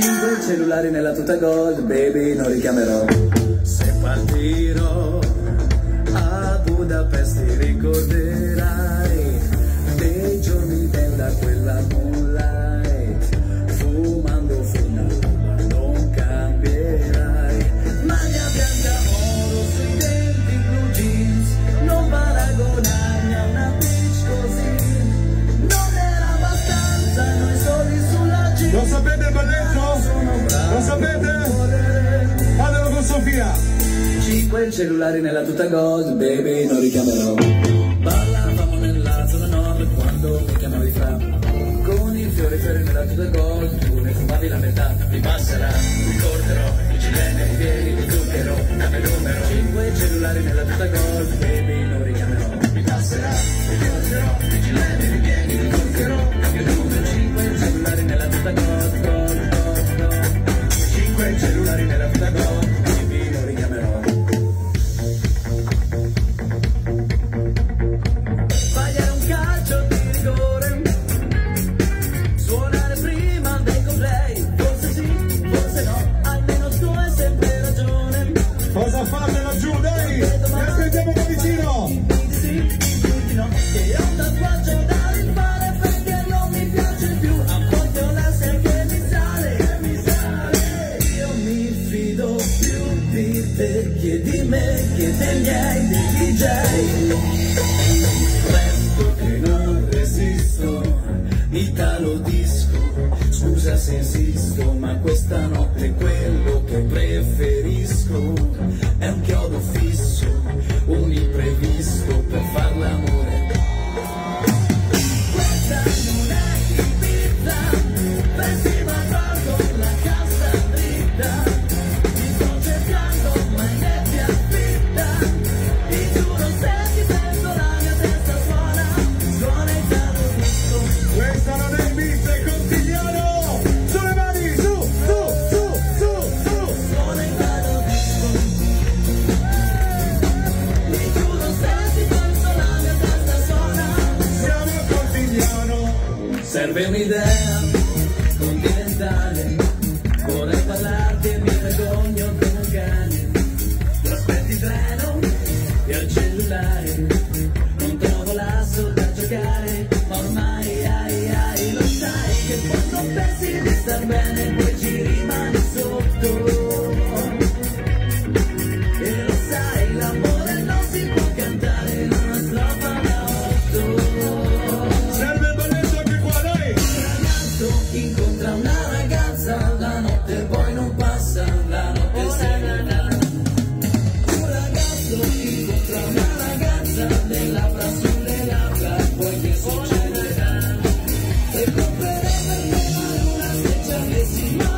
Cinque cellulari nella tuta gold, baby, non richiamerò. Se partirò a Budapest ti ricorderai dei giorni della quella. 5 cellulari nella tuta ghost, baby, non richiamerò. Ballavamo nella zona nord quando mi chiamavi fra. Con il fiore fiore nella tuta ghost, tu ne fumavi la metà. Mi passerà, ricorderò, il cilene, i piedi, lo zucchero, dammi il numero. 5 cellulari nella tuta ghost. Di te Che di me, che dei miei DJ Resto che non resisto, Italo disco, scusa se insisto, ma questa notte quello che preferisco. È Bring me down. Te compraré de